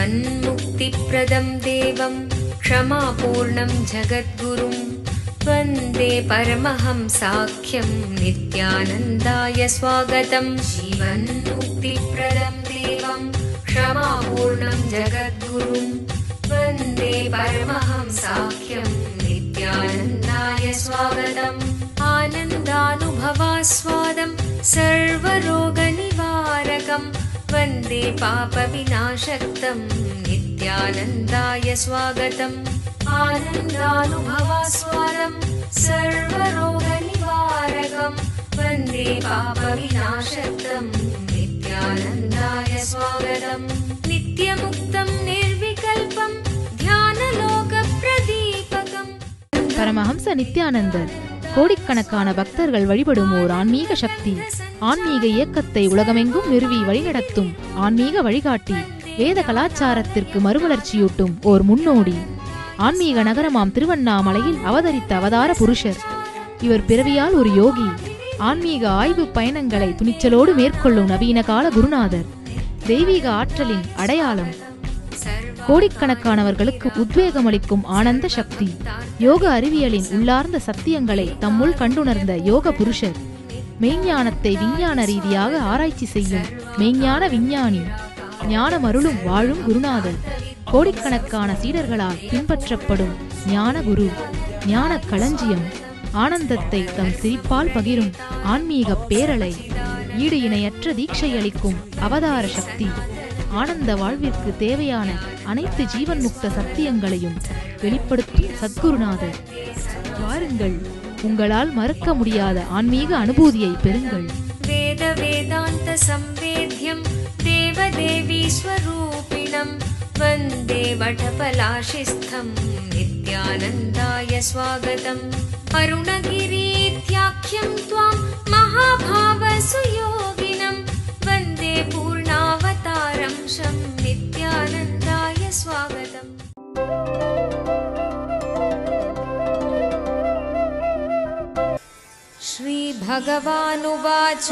जीवन्मुक्तिप्रदं देवं क्षमापूर्णं जगद्गुरुं वन्दे परमहंसाख्यं नित्यानन्दाय स्वागतं जीवन्मुक्तिप्रदं देवं क्षमापूर्णं जगद्गुरुं वन्दे परमहंसाख्यं नित्यानन्दाय स्वागतम् आनन्दानुभवास्वादं सर्वरोगनिवारकं वन्दे पापविनाशक्तं नित्यानन्दाय स्वागतम् आनन्दानुभवास्वरं सर्वरोगनिवारकं वन्दे पापविनाशक्तं नित्यानन्दाय स्वागतम् नित्यमुक्तं निर्विकल्पं ध्यानलोकप्रदीपकम् परमहंस नित्यानन्दर கோடிக்கணக்கான பக்தர்கள் வழிபடும் ஓர் ஆன்மீக சக்தி. ஆன்மீக இயக்கத்தை உலகமெங்கும் நிறுவி வழிநடத்தும் ஆன்மீக வழிகாட்டி வேத கலாச்சாரத்திற்கு மறுமலர்ச்சியூட்டும் ஓர் முன்னோடி. ஆன்மீக நகரமாம் திருவண்ணாமலையில் அவதரித்த அவதார புருஷர். இவர் பிறவியால் ஒரு யோகி. ஆன்மீக ஆய்வு பயணங்களை துணிச்சலோடு மேற்கொள்ளும் நவீன கால குருநாதர். தெய்வீக ஆற்றலின் அடையாளம் கோடிக்கணக்கானவர்களுக்கு உத்வேகம் அளிக்கும் ஆனந்த சக்தி. யோக அறிவியலின் உள்ளார்ந்த சத்தியங்களை தம்முள் கண்டுணர்ந்த யோக புருஷர். மெய்ஞானத்தை விஞ்ஞான ரீதியாக ஆராய்ச்சி செய்யும் மெய்ஞான விஞ்ஞானி. ஞானமருளும் வாழும் குருநாதர். கோடிக்கணக்கான சீடர்களால் பின்பற்றப்படும் ஞான குரு ஞான களஞ்சியம் ஆனந்தத்தை தம் சிரிப்பால் பகிரும் ஆன்மீக பேரலை. ஈடு இணையற்ற தீட்சை அளிக்கும் அவதார சக்தி. ஆனந்த வாழ்விற்கு தேவையான அனைத்து ஜீவன் முக்த சத்தியங்களையும் வெளிப்படுத்தும் சத்குருநாதர். வாருங்கள் உங்களால் மறக்க முடியாத ஆன்மீக அனுபூதியை பெறுங்கள். வேத வேதாந்த சம்வேத்யம் தேவ தேவி ஸ்வரூபிணம் வந்தே வடபலாஷிஸ்தம் நித்யானந்தாய அருணகிரி அருணகிரீத்யாக்கியம் துவாம் மகாபாவ சுயோகி. श्रीभगवानुवाच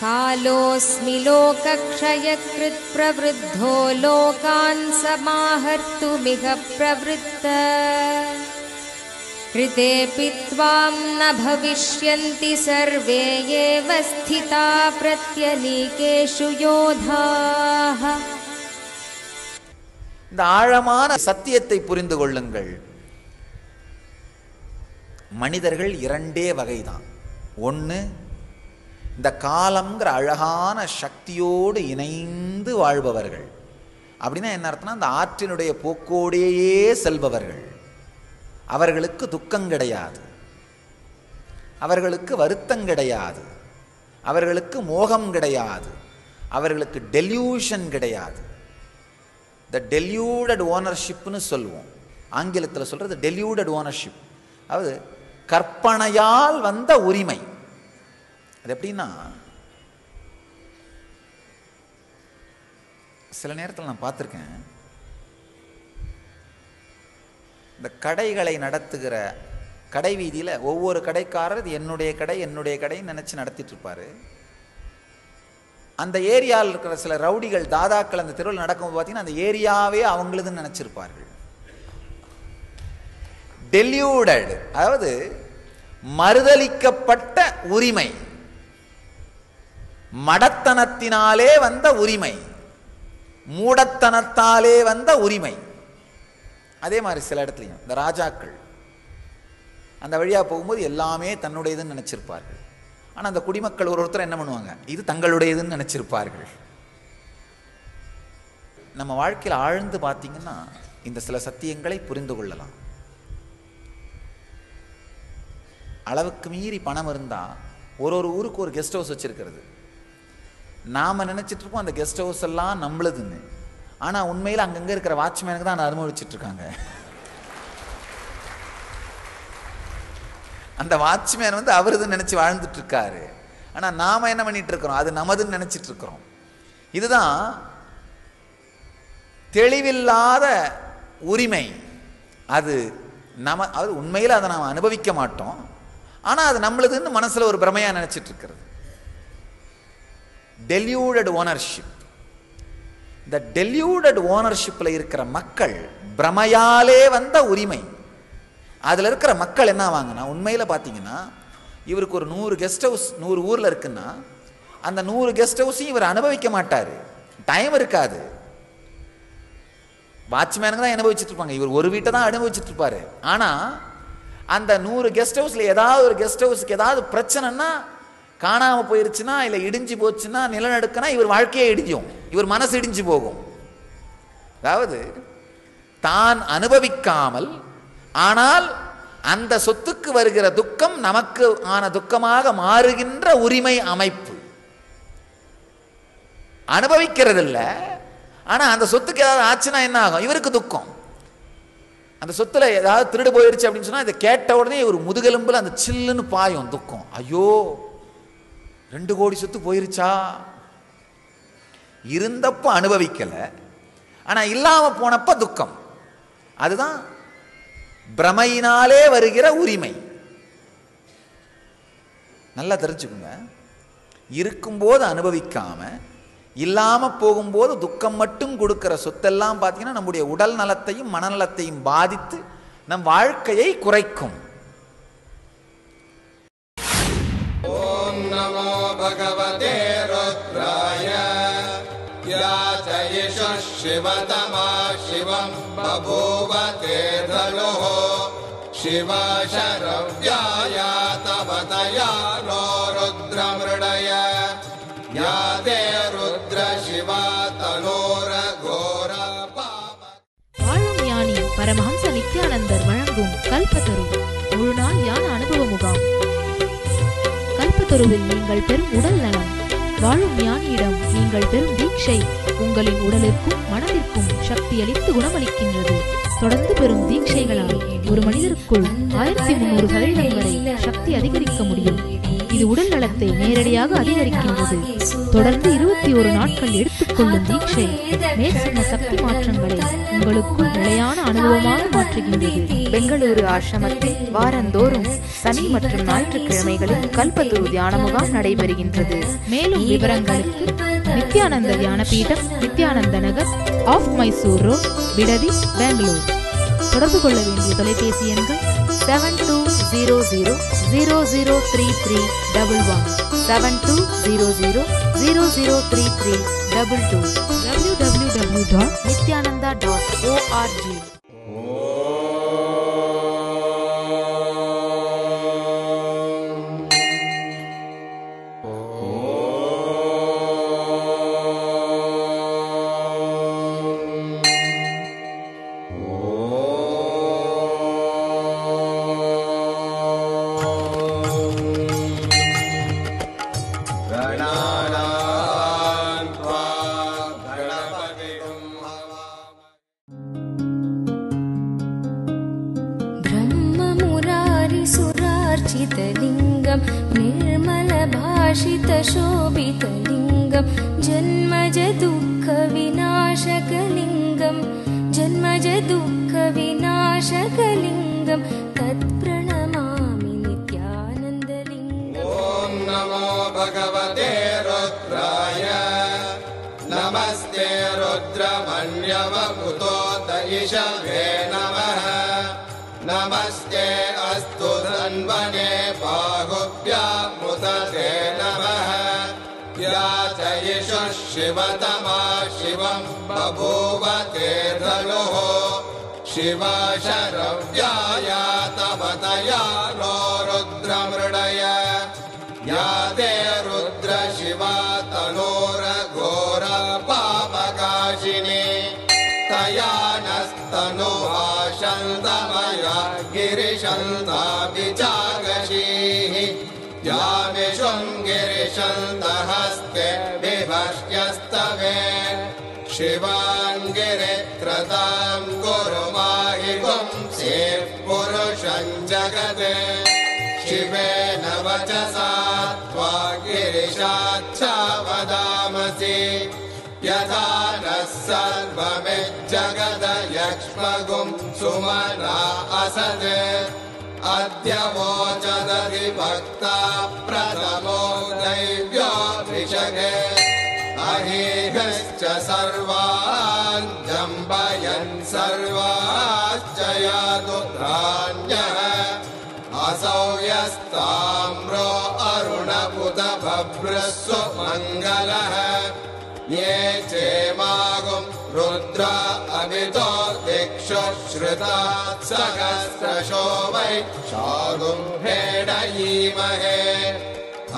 कालोऽस्मि लोकक्षयकृत् प्रवृद्धो लोकान् समाहर्तुमिह प्रवृत्त कृतेऽपि त्वां न भविष्यन्ति सर्वे एव स्थिता प्रत्यनीकेषु योधाः இந்த ஆழமான சத்தியத்தை புரிந்து கொள்ளுங்கள் மனிதர்கள் இரண்டே வகைதான். ஒன்று இந்த காலம்ங்கிற அழகான சக்தியோடு இணைந்து வாழ்பவர்கள். அப்படின்னா என்ன அர்த்தம்னா அந்த ஆற்றினுடைய போக்கோடையே செல்பவர்கள். அவர்களுக்கு துக்கம் கிடையாது. அவர்களுக்கு வருத்தம் கிடையாது. அவர்களுக்கு மோகம் கிடையாது. அவர்களுக்கு டெல்யூஷன் கிடையாது. த டெல்யூடட் ஓனர்ஷிப்னு சொல்லுவோம். ஆங்கிலத்தில் சொல்கிறது டெல்யூடட் ஓனர்ஷிப் அதாவது கற்பனையால் வந்த உரிமை. அது எப்படின்னா சில நேரத்தில் நான் பார்த்துருக்கேன். இந்த கடைகளை நடத்துகிற கடை வீதியில் ஒவ்வொரு கடைக்காரர் இது என்னுடைய கடை என்னுடைய கடைன்னு நினச்சி நடத்திட்டு இருப்பார். அந்த ஏரியாவில் இருக்கிற சில ரவுடிகள் தாதாக்கள் அந்த தெருவில் நடக்கும்போது பார்த்தீங்கன்னா அந்த ஏரியாவே அவங்களுதுன்னு நினச்சிருப்பார்கள். டெல்யூடட் அதாவது மறுதலிக்கப்பட்ட உரிமை. மடத்தனத்தினாலே வந்த உரிமை. மூடத்தனத்தாலே வந்த உரிமை. அதே மாதிரி சில இடத்துலையும் இந்த ராஜாக்கள். அந்த வழியாக போகும்போது எல்லாமே தன்னுடையதுன்னு நினச்சிருப்பார்கள். ஆனால் அந்த குடிமக்கள் ஒரு ஒருத்தர் என்ன பண்ணுவாங்க? இது தங்களுடையதுன்னு நினச்சிருப்பார்கள். நம்ம வாழ்க்கையில் ஆழ்ந்து பார்த்தீங்கன்னா இந்த சில சத்தியங்களை புரிந்து கொள்ளலாம். அளவுக்கு மீறி பணம் இருந்தால் ஒரு ஒரு ஊருக்கு ஒரு கெஸ்ட் ஹவுஸ் வச்சுருக்கிறது. நாம் நினச்சிட்ருக்கோம் அந்த கெஸ்ட் ஹவுஸ் எல்லாம் நம்மளுதுன்னு. ஆனால் உண்மையில் அங்கங்கே இருக்கிற வாட்ச்மேனுக்கு தான் அனுபவிச்சிட்ருக்காங்க அந்த வாட்ச்மேன் வந்து அவருதுன்னு நினச்சி வாழ்ந்துட்டுருக்காரு ஆனால் நாம் என்ன பண்ணிகிட்ருக்குறோம் அது நமதுன்னு நினச்சிட்ருக்குறோம் இதுதான் தெளிவில்லாத உரிமை. அது நம அது உண்மையில் அதை நாம் அனுபவிக்க மாட்டோம். ஆனால் அது நம்மளுதுன்னு மனசில் ஒரு பிரமையாக நினச்சிட்டு இருக்கிறது டெல்யூடட் ஓனர்ஷிப் இந்த டெல்யூடட் ஓனர்ஷிப்பில் இருக்கிற மக்கள் பிரமையாலே வந்த உரிமை. அதில் இருக்கிற மக்கள் என்ன வாங்கினா உண்மையில் பார்த்தீங்கன்னா இவருக்கு ஒரு நூறு கெஸ்ட் ஹவுஸ் நூறு ஊரில் இருக்குன்னா அந்த நூறு கெஸ்ட் ஹவுஸையும் இவர் அனுபவிக்க மாட்டார். டைம் இருக்காது. வாட்ச்மேனுங்க தான் அனுபவிச்சுட்டு இருப்பாங்க இவர் ஒரு வீட்டை தான் அனுபவிச்சுட்டு இருப்பாரு ஆனால் அந்த நூறு கெஸ்ட் ஹவுஸில் ஏதாவது ஒரு கெஸ்ட் ஹவுஸுக்கு ஏதாவது பிரச்சனைன்னா காணாமல் போயிருச்சுன்னா இல்லை இடிஞ்சு போச்சுன்னா நிலநடுக்கனா இவர் வாழ்க்கையே இடிஞ்சும் இவர் மனசு இடிஞ்சு போகும். அதாவது தான் அனுபவிக்காமல் ஆனால் அந்த சொத்துக்கு வருகிற துக்கம் நமக்கு ஆன துக்கமாக மாறுகின்ற உரிமை அமைப்பு. அனுபவிக்கிறதில்ல ஆனால் அந்த சொத்துக்கு ஏதாவது ஆச்சுன்னா என்ன ஆகும்? இவருக்கு துக்கம். அந்த சொத்துல ஏதாவது திருடு போயிருச்சு அப்படின்னு சொன்னா இதை கேட்ட உடனே ஒரு முதுகெலும்புல அந்த சில்லுன்னு பாயும் துக்கம். ஐயோ ரெண்டு கோடி சொத்து போயிருச்சா? இருந்தப்ப அனுபவிக்கல ஆனா இல்லாம போனப்ப துக்கம். அதுதான் பிரமையினாலே வருகிற உரிமை. நல்லா தெரிஞ்சுக்குங்க. இருக்கும்போது அனுபவிக்காம இல்லாமல் போகும்போது துக்கம் மட்டும் கொடுக்குற சொத்தெல்லாம் பார்த்தீங்கன்னா நம்முடைய உடல் நலத்தையும் மனநலத்தையும் பாதித்து நம் வாழ்க்கையை குறைக்கும். ஓம் நமோ பகவதே ருத்ராய. யாச்சயிஷ சிவதமா சிவம் பபூவ தேதலோ சிவ சரவ்யாயா தவதயா. நித்யானந்தர் கல்பத்தரு முழு நாள் ஞான அனுபவ முகாம். கல்பத்தருவில் நீங்கள் பெறும் உடல் நலம் வாழும் ஞானியிடம் நீங்கள் பெறும் தீட்சை உங்களின் உடலிற்கும் மனதிற்கும் சக்தியளித்து குணமளிக்கின்றது. தொடர்ந்து பெறும் தீட்சைகளால் ஒரு மனிதருக்குள் ஆயிரத்தி முன்னூறு சதவீதம் வரை சக்தி அதிகரிக்க முடியும். இது உடல் நலத்தை நேரடியாக அதிகரிக்கின்றது. தொடர்ந்து இருபத்தி ஒரு நாட்கள் எடுத்துக்கொள்ளும் தீட்சை மேற்சொன்ன சக்தி மாற்றங்களை உங்களுக்குள் நிலையான அனுபவமாக மாற்றுகின்றது. பெங்களூரு ஆசிரமத்தில் வாரந்தோறும் சனி மற்றும் ஞாயிற்றுக்கிழமைகளில் கல்பத்துரு தியான முகாம் நடைபெறுகின்றது. மேலும் விவரங்களுக்கு நித்யானந்த தியான பீடம் நித்யானந்த நகர் ஆஃப் மைசூர் ரோட் விடதி பெங்களூர் தொடர்பு கொள்ள வேண்டிய தொலைபேசி எண்கள் seven two zero zero zero zero three three double one seven two zero zero zero zero three three double two W W W dot Nithyananda dot ORG भगवते रुद्राय। नमस्ते रुद्रमन्यवपुतो दयिषवे नमः। नमस्ते अस्तु धन्वने बाहुभ्यामुदते नमः। या च यशः शिवतमा शिवम् बभूव ते धनुः। शिव शरव्याया शन्तापि चागशीः जामि शृङ्गिरिशन्त हस्ते बिभ्यस्तवे शिवाङ्गिरिक्रताम् पुंसे पुरुषम् जगत्। शिवेन वचसा त्वा गिरिशाच्छा वदामसि। यथा नः सर्वमिज्जगदयक्ष्मगुं सुमना असत् अद्य वोचदधिभक्ता प्रथमो दैव्यो ऋषगे बहिःश्च सर्वान् जम्बयन् सर्वाश्च यादुत्राण्यः असौ यस्ताम्रो अरुणपुत बभ्रस्व मङ्गलः अमितो दिक्षु श्रुता सहस्रशो वै शागुम्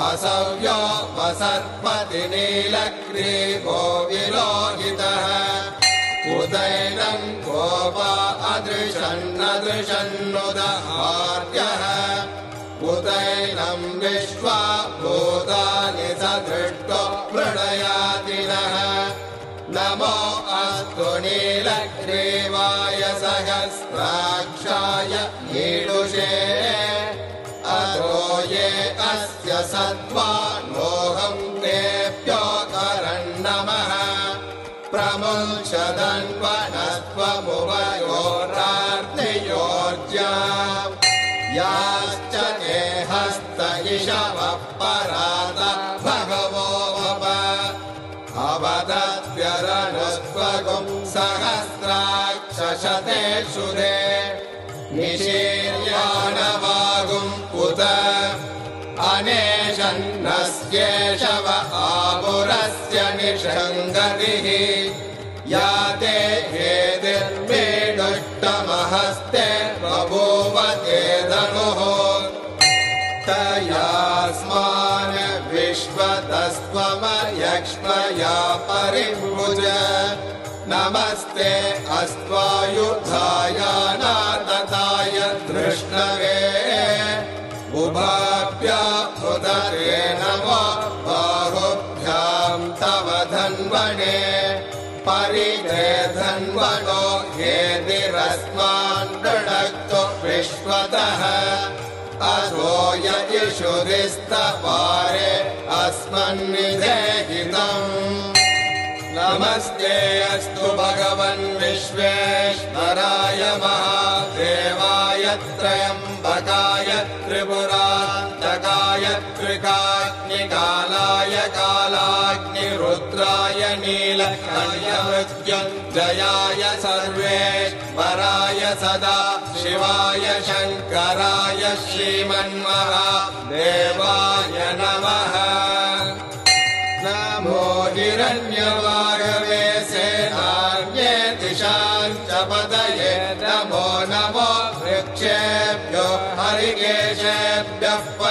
असव्यो वसर्पति नीलग्रीवो विलोहितः उदैनम् गोपा अदृशन्नदृशन्नुदहार्यः उदैनम् विश्वा भूतानि सदृष्टो प्रणयातिनः नमो अधुने लक्ष्मेवाय सहस्राक्षाय ईदुषे असोये अस्य सत्त्वा लोहम्बेभ्योऽकरन्नमः याश्च ते हस्त इषवः परा। सहस्राक्षशतेषु दे। निशीर्याणवागुम् उत। अनेशन्नस्ये शव आपुरस्य निषङ्गतिः। या ते हेदिर्मे दुष्टमहस्ते बभूवते धनुः। तयास्मान् विश्वतस्त्वमर्यक्ष्मया परिबुज नमस्ते अस्त्वायुधाय नातताय धृष्णवे उभाभ्या उदरे नमो बाहुभ्याम् तव धन्वने। परिधे धन्वनो हेतिरस्मान् दृढक्तु विश्वतः। असो य इषुधिस्तपारे अस्मन्निधेहितम् नमस्ते अस्तु भगवन् विश्वेश्वराय महादेवाय त्रयम्बकाय त्रिपुरान्तकाय त्रिकाग्निकालाय कालाग्निरुद्राय नीलकण्यमृत्युञ्जयाय सर्वेश्वराय सदा शिवाय शङ्कराय श्रीमन्महादेवाय नमः। नमो हिरण्यवागवे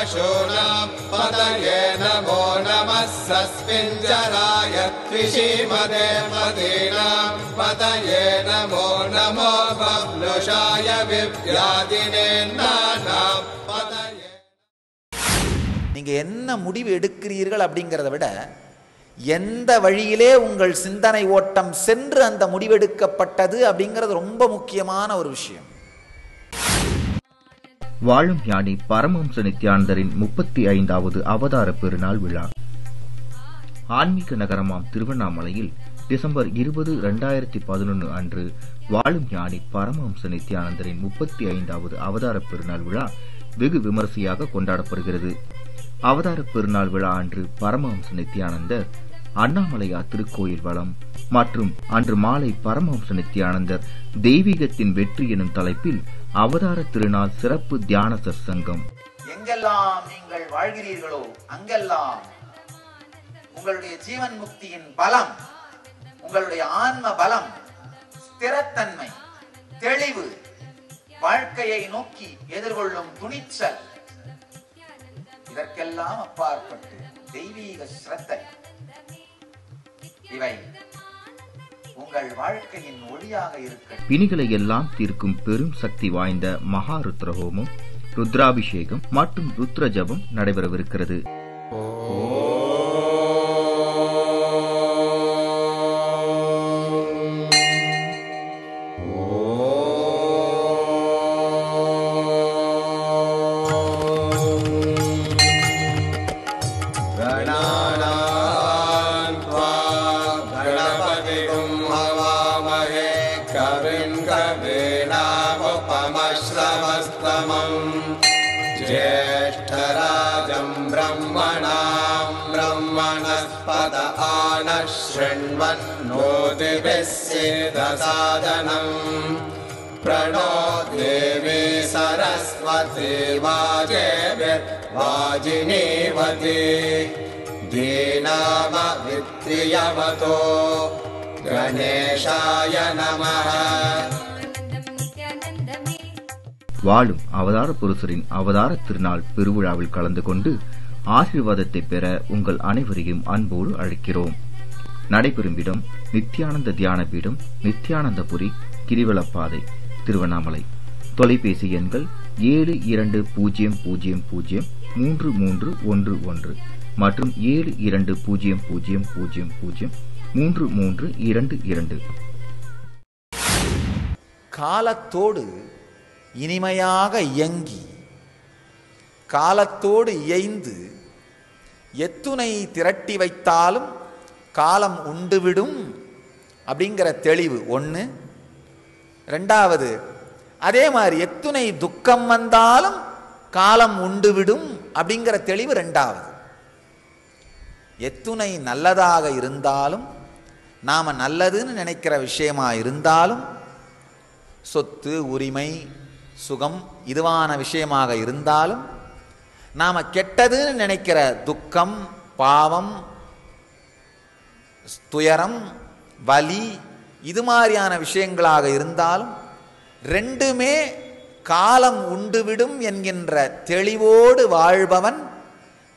पशूनाम् पदये नमो नमः सस्मिञ्जराय त्रिशीमदे मदीनाम् पदये नमो नमो बब्लुषाय विव्यादिने नानाम् पदये நீங்க என்ன முடிவு எடுக்கிறீர்கள் அப்படிங்கிறத விட எந்த வழியிலே உங்கள் சிந்தனை ஓட்டம் சென்று அந்த முடிவெடுக்கப்பட்டது அப்படிங்கிறது ரொம்ப முக்கியமான ஒரு விஷயம் வாழும் ஞானி பரமஹம்ச நித்யானந்தரின் முப்பத்தி ஐந்தாவது அவதார பெருநாள் விழா. ஆன்மீக நகரமாம் திருவண்ணாமலையில் டிசம்பர் இருபது இரண்டாயிரத்தி பதினொன்று அன்று வாழும் ஞானி பரமஹம்ச நித்யானந்தரின் முப்பத்தி ஐந்தாவது அவதார பெருநாள் விழா வெகு விமரிசையாக கொண்டாடப்படுகிறது. அவதார பெருநாள் விழா அன்று பரமஹம்ச நித்யானந்தர் அண்ணாமலையா திருக்கோயில் வளம் மற்றும் அன்று மாலை பரமஹம்ச நித்யானந்தர் தெய்வீகத்தின் வெற்றி எனும் தலைப்பில் அவதார திருநாள் சிறப்பு தியான சற்சங்கம். எங்கெல்லாம் நீங்கள் வாழ்கிறீர்களோ அங்கெல்லாம் உங்களுடைய ஜீவன் முக்தியின் பலம் உங்களுடைய ஆன்ம பலம் ஸ்திரத்தன்மை தெளிவு வாழ்க்கையை நோக்கி எதிர்கொள்ளும் துணிச்சல் இதற்கெல்லாம் அப்பாற்பட்டு தெய்வீக ஸ்ரத்தை இவை உங்கள் வாழ்க்கையின் ஒளியாக இருக்க பிணிகளை எல்லாம் தீர்க்கும் பெரும் சக்தி வாய்ந்த மகா ருத்ர ஹோமம் ருத்ராபிஷேகம் மற்றும் ருத்ர ஜபம் நடைபெறவிருக்கிறது. वाजेभिर्वाजिनीवती दीनामवित्रियवतो गणेशाय नमः வாழும் அவதார புருஷரின் அவதார திருநாள் பெருவிழாவில் கலந்து கொண்டு ஆசீர்வாதத்தை பெற உங்கள் அனைவரையும் அன்போடு அழைக்கிறோம் நடைபெறும் இடம் நித்யானந்த தியான பீடம் நித்யானந்தபுரி கிரிவலப்பாதை திருவண்ணாமலை தொலைபேசி எண்கள் ஏழு இரண்டு பூஜ்ஜியம் பூஜ்ஜியம் பூஜ்ஜியம் மூன்று மூன்று ஒன்று ஒன்று மற்றும் ஏழு இரண்டு பூஜ்ஜியம் பூஜ்ஜியம் பூஜ்ஜியம் பூஜ்ஜியம் மூன்று மூன்று இரண்டு இரண்டு. காலத்தோடு இனிமையாக இயங்கி காலத்தோடு இயைந்து எத்துணை திரட்டி வைத்தாலும் காலம் உண்டுவிடும் அப்படிங்கிற தெளிவு ஒன்று ரெண்டாவது அதே மாதிரி எத்துணை துக்கம் வந்தாலும் காலம் உண்டுவிடும் அப்படிங்கிற தெளிவு ரெண்டாவது. எத்துணை நல்லதாக இருந்தாலும் நாம் நல்லதுன்னு நினைக்கிற விஷயமா இருந்தாலும் சொத்து உரிமை சுகம் இதுவான விஷயமாக இருந்தாலும் நாம் கெட்டதுன்னு நினைக்கிற துக்கம் பாவம் துயரம் வலி இது மாதிரியான விஷயங்களாக இருந்தாலும் ரெண்டுமே காலம் உண்டுவிடும் என்கின்ற தெளிவோடு வாழ்பவன்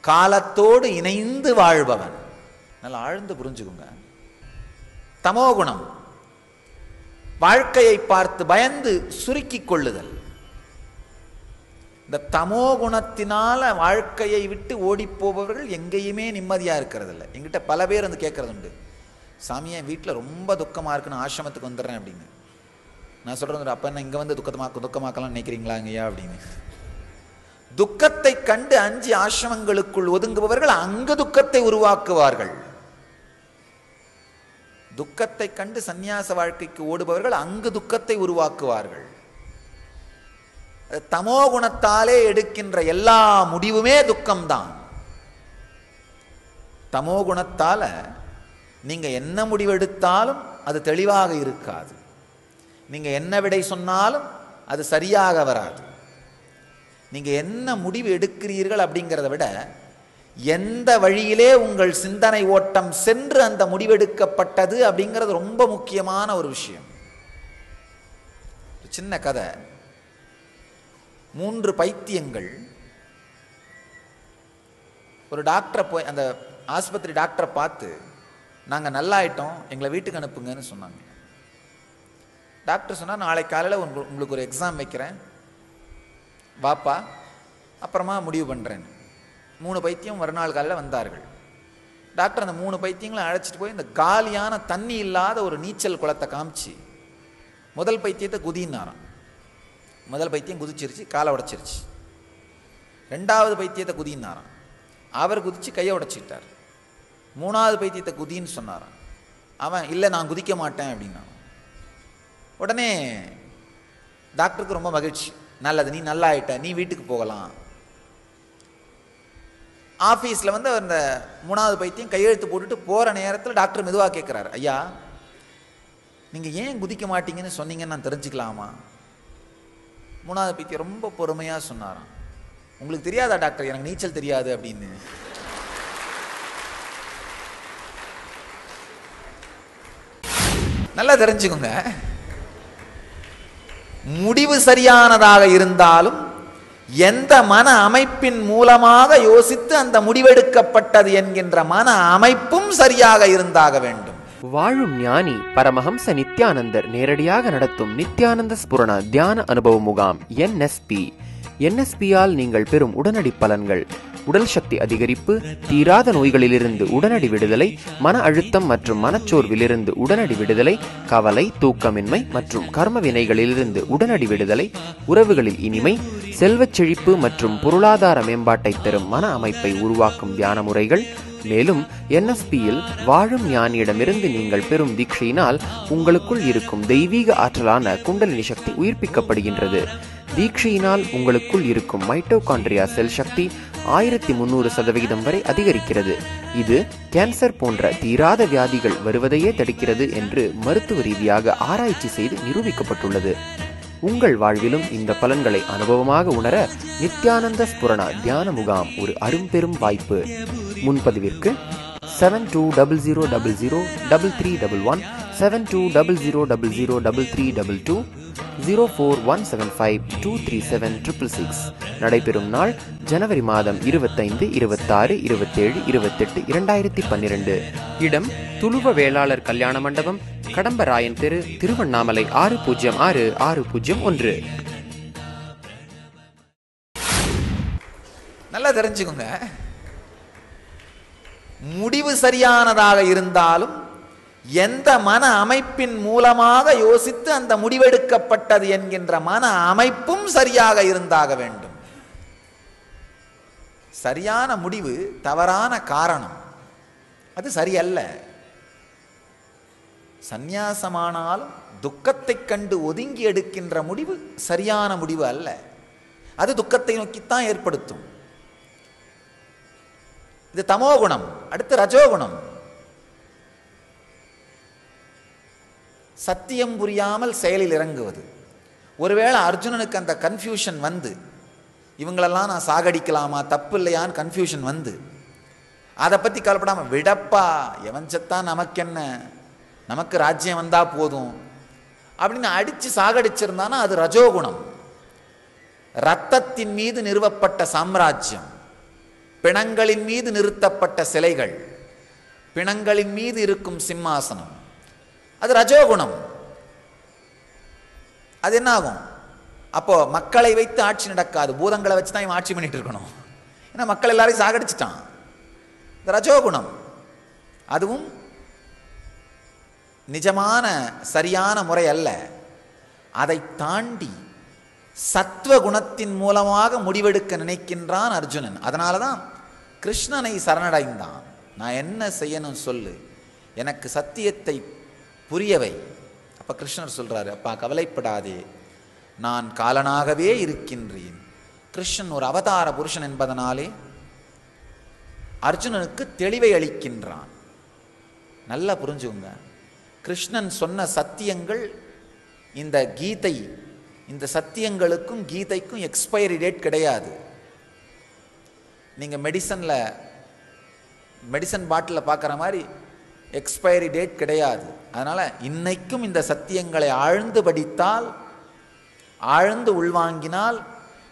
காலத்தோடு இணைந்து வாழ்பவன். நல்லா ஆழ்ந்து புரிஞ்சுக்குங்க. தமோகுணம் வாழ்க்கையை பார்த்து பயந்து சுருக்கிக் கொள்ளுதல். இந்த தமோ குணத்தினால வாழ்க்கையை விட்டு ஓடிப்போபவர்கள் எங்கேயுமே நிம்மதியாக இருக்கிறது இல்லை எங்கிட்ட பல பேர் வந்து கேட்கறது உண்டு சாமி என் வீட்டில் ரொம்ப துக்கமாக இருக்குன்னு ஆசிரமத்துக்கு வந்துடுறேன் அப்படின்னு. நான் சொல்றது அப்போ என்ன இங்க வந்து துக்கமாக்க துக்கமாக்கலாம் நினைக்கிறீங்களா ஐயா அப்படின்னு. துக்கத்தை கண்டு அஞ்சு ஆசிரமங்களுக்குள் ஒதுங்குபவர்கள் அங்கு துக்கத்தை உருவாக்குவார்கள். துக்கத்தை கண்டு சந்நியாச வாழ்க்கைக்கு ஓடுபவர்கள் அங்கு துக்கத்தை உருவாக்குவார்கள். தமோ குணத்தாலே எடுக்கின்ற எல்லா முடிவுமே துக்கம்தான். தமோ குணத்தால நீங்க என்ன முடிவெடுத்தாலும் அது தெளிவாக இருக்காது. நீங்கள் என்ன விடை சொன்னாலும் அது சரியாக வராது. நீங்கள் என்ன முடிவு எடுக்கிறீர்கள் அப்படிங்கிறத விட எந்த வழியிலே உங்கள் சிந்தனை ஓட்டம் சென்று அந்த முடிவெடுக்கப்பட்டது அப்படிங்கிறது ரொம்ப முக்கியமான ஒரு விஷயம். சின்ன கதை. மூன்று பைத்தியங்கள். ஒரு டாக்டரை போய் அந்த ஆஸ்பத்திரி டாக்டரை பார்த்து நாங்கள் நல்லாயிட்டோம் எங்களை வீட்டுக்கு அனுப்புங்கன்னு சொன்னாங்க. டாக்டர் சொன்னால் நாளை காலையில் உங்க உங்களுக்கு ஒரு எக்ஸாம் வைக்கிறேன். வாப்பா அப்புறமா முடிவு பண்ணுறேன் மூணு பைத்தியம் மறுநாள் காலையில் வந்தார்கள். டாக்டர் அந்த மூணு பைத்தியங்களை அழைச்சிட்டு போய் இந்த காலியான தண்ணி இல்லாத ஒரு நீச்சல் குளத்தை காமிச்சு முதல் பைத்தியத்தை குதின்னாராம் முதல் பைத்தியம் குதிச்சிருச்சு காலை உடைச்சிருச்சு. ரெண்டாவது பைத்தியத்தை குதின்னாராம் அவர் குதித்து கையை உடைச்சிட்டார். மூணாவது பைத்தியத்தை குதின்னு சொன்னாராம். அவன் இல்லை நான் குதிக்க மாட்டேன் அப்படின்னா உடனே டாக்டருக்கு ரொம்ப மகிழ்ச்சி. நல்லது நீ நல்லா ஆயிட்ட நீ வீட்டுக்கு போகலாம். ஆஃபீஸில் வந்து அந்த மூணாவது பைத்தியம் கையெழுத்து போட்டுட்டு போகிற நேரத்தில் டாக்டர் மெதுவாக கேட்குறாரு ஐயா நீங்கள் ஏன் குதிக்க மாட்டீங்கன்னு சொன்னீங்கன்னு நான் தெரிஞ்சுக்கலாமா? மூணாவது பைத்தியம் ரொம்ப பொறுமையாக சொன்னாராம். உங்களுக்கு தெரியாதா டாக்டர்? எனக்கு நீச்சல் தெரியாது அப்படின்னு. நல்லா தெரிஞ்சுக்கோங்க. முடிவு சரியானதாக இருந்தாலும் எந்த மன அமைப்பின் மூலமாக யோசித்து அந்த முடிவெடுக்கப்பட்டது என்கின்ற மன அமைப்பும் சரியாக இருந்தாக வேண்டும். வாழும் ஞானி பரமஹம்ச நித்யானந்தர் நேரடியாக நடத்தும் நித்யானந்த ஸ்புரண தியான அனுபவ முகாம் என்எஸ்பி. என்எஸ்பியால் நீங்கள் பெறும் உடனடி பலன்கள். உடல் சக்தி அதிகரிப்பு தீராத நோய்களிலிருந்து உடனடி விடுதலை மன அழுத்தம் மற்றும் மனச்சோர்விலிருந்து உடனடி விடுதலை கவலை தூக்கமின்மை மற்றும் கர்ம வினைகளிலிருந்து உடனடி விடுதலை உறவுகளில் இனிமை செல்வச் செழிப்பு மற்றும் பொருளாதார மேம்பாட்டை தரும் மன அமைப்பை உருவாக்கும் தியான முறைகள். மேலும் என்எஸ்பியில் வாழும் ஞானியிடமிருந்து நீங்கள் பெறும் தீட்சையினால் உங்களுக்குள் இருக்கும் தெய்வீக ஆற்றலான குண்டலினி சக்தி உயிர்ப்பிக்கப்படுகின்றது. தீட்சையினால் உங்களுக்குள் இருக்கும் மைட்டோகாண்ட்ரியா செல் சக்தி ஆயிரத்தி முன்னூறு சதவிகிதம் வரை அதிகரிக்கிறது. இது கேன்சர் போன்ற தீராத வியாதிகள் வருவதையே தடுக்கிறது என்று மருத்துவ ரீதியாக ஆராய்ச்சி செய்து நிரூபிக்கப்பட்டுள்ளது. உங்கள் வாழ்விலும் இந்த பலன்களை அனுபவமாக உணர நித்யானந்த ஸ்புரணா தியான முகாம் ஒரு அரும்பெரும் வாய்ப்பு. முன்பதிவிற்கு seven two double zero double zero double three double one seven two double zero double zero double three double two zero four one seven five two three seven triple six நடைபெறும் நாள் ஜனவரி மாதம் இருபத்தைந்து இருபத்தாறு இருபத்தேழு இருபத்தெட்டு இரண்டாயிரத்தி பன்னிரெண்டு. இடம் துளுவ வேளாளர் கல்யாண மண்டபம் கடம்பராயன் தெரு திருவண்ணாமலை ஆறு பூஜ்ஜியம் ஆறு ஆறு பூஜ்ஜியம் ஒன்று. நல்லா தெரிஞ்சுக்கோங்க. முடிவு சரியானதாக இருந்தாலும் எந்த மன அமைப்பின் மூலமாக யோசித்து அந்த முடிவெடுக்கப்பட்டது என்கின்ற மன அமைப்பும் சரியாக இருந்தாக வேண்டும். சரியான முடிவு தவறான காரணம். அது சரியல்ல. சந்நியாசமானாலும் துக்கத்தை கண்டு ஒதுங்கி எடுக்கின்ற முடிவு சரியான முடிவு அல்ல. அது துக்கத்தை நோக்கித்தான் ஏற்படுத்தும். இது தமோ குணம் அடுத்து ரஜோகுணம். சத்தியம் புரியாமல் செயலில் இறங்குவது. ஒருவேளை அர்ஜுனனுக்கு அந்த கன்ஃபியூஷன் வந்து இவங்களெல்லாம் நான் சாகடிக்கலாமா தப்பு இல்லையான்னு கன்ஃபியூஷன் வந்து அதை பற்றி கவலைப்படாமல் விடப்பா எவன் செத்தா நமக்கு என்ன நமக்கு ராஜ்யம் வந்தால் போதும் அப்படின்னு அடித்து சாகடிச்சிருந்தானா அது ரஜோகுணம். ரத்தத்தின் மீது நிறுவப்பட்ட சாம்ராஜ்யம் பிணங்களின் மீது நிறுத்தப்பட்ட சிலைகள் பிணங்களின் மீது இருக்கும் சிம்மாசனம் அது ரஜோகுணம். அது என்ன ஆகும் அப்போது மக்களை வைத்து ஆட்சி நடக்காது. பூதங்களை வச்சு தான் இவன் ஆட்சி பண்ணிகிட்டு இருக்கணும். ஏன்னா மக்கள் எல்லாரையும் சாகடிச்சிட்டான். இந்த ரஜோகுணம். அதுவும் நிஜமான சரியான முறை அல்ல. அதை தாண்டி சத்துவ குணத்தின் மூலமாக முடிவெடுக்க நினைக்கின்றான் அர்ஜுனன். அதனால தான் கிருஷ்ணனை சரணடைந்தான். நான் என்ன செய்யணும் சொல்லு? எனக்கு சத்தியத்தை புரியவை. அப்போ கிருஷ்ணர் சொல்கிறாரு அப்பா கவலைப்படாதே. நான் காலனாகவே இருக்கின்றேன். கிருஷ்ணன் ஒரு அவதார புருஷன் என்பதனாலே அர்ஜுனனுக்கு தெளிவை அளிக்கின்றான். நல்லா புரிஞ்சுங்க கிருஷ்ணன் சொன்ன சத்தியங்கள் இந்த கீதை இந்த சத்தியங்களுக்கும் கீதைக்கும் எக்ஸ்பைரி டேட் கிடையாது. நீங்கள் மெடிசனில் மெடிசன் பாட்டிலில் பார்க்குற மாதிரி எக்ஸ்பைரி டேட் கிடையாது. அதனால் இன்னைக்கும் இந்த சத்தியங்களை ஆழ்ந்து படித்தால் ஆழ்ந்து உள்வாங்கினால்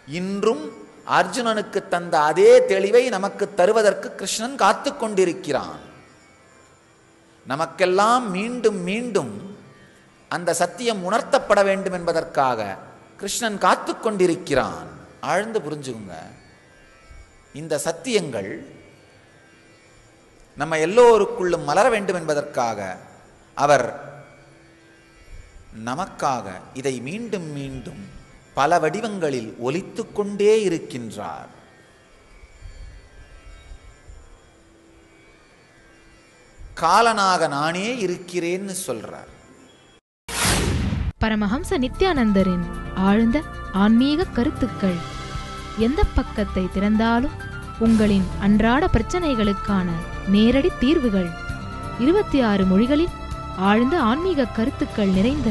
இன்றும் அர்ஜுனனுக்கு தந்த அதே தெளிவை நமக்கு தருவதற்கு கிருஷ்ணன் காத்து கொண்டிருக்கிறான். நமக்கெல்லாம் மீண்டும் மீண்டும் அந்த சத்தியம் உணர்த்தப்பட வேண்டும் என்பதற்காக கிருஷ்ணன் காத்து கொண்டிருக்கிறான். ஆழ்ந்து புரிஞ்சுக்குங்க. இந்த சத்தியங்கள் நம்ம எல்லோருக்குள்ளும் மலர வேண்டும் என்பதற்காக அவர் நமக்காக இதை மீண்டும் மீண்டும் பல வடிவங்களில் ஒலித்து கொண்டே இருக்கின்றார். காலனாக நானே இருக்கிறேன்னு சொல்றார். பரமஹம்ச நித்யானந்தரின் ஆழ்ந்த ஆன்மீக கருத்துக்கள் எந்த பக்கத்தை திறந்தாலும் உங்களின் அன்றாட பிரச்சனைகளுக்கான நேரடி தீர்வுகள். இருபத்தி ஆறு மொழிகளில் ஆழ்ந்த ஆன்மீக கருத்துக்கள் நிறைந்த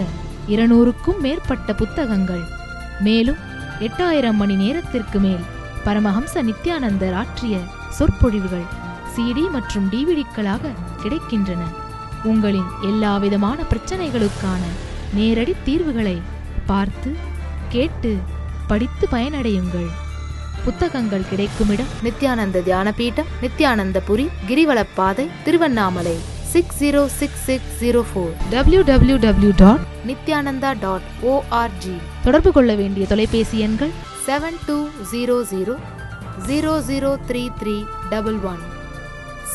இருநூறுக்கும் மேற்பட்ட புத்தகங்கள். மேலும் எட்டாயிரம் மணி நேரத்திற்கு மேல் பரமஹம்ச நித்யானந்தர் ஆற்றிய சொற்பொழிவுகள் சிடி மற்றும் டிவிடிக்களாக கிடைக்கின்றன. உங்களின் எல்லாவிதமான பிரச்சனைகளுக்கான நேரடி தீர்வுகளை பார்த்து கேட்டு படித்து பயனடையுங்கள். புத்தகங்கள் கிடைக்குமிடம். நித்யானந்த தியான Nithyanandapuri கிரிவலப்பாதை Tiruvannamalai six zero six six zero four W W W dot Nithyananda dot ORG தொடர்பு கொள்ள வேண்டிய தொலைபேசி எண்கள் seven two zero zero zero zero three three double one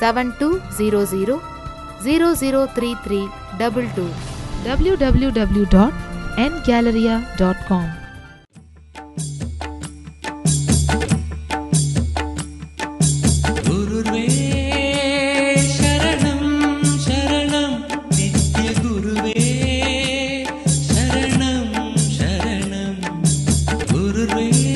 seven two zero zero zero zero three three double two W W W dot N galleria dot com We.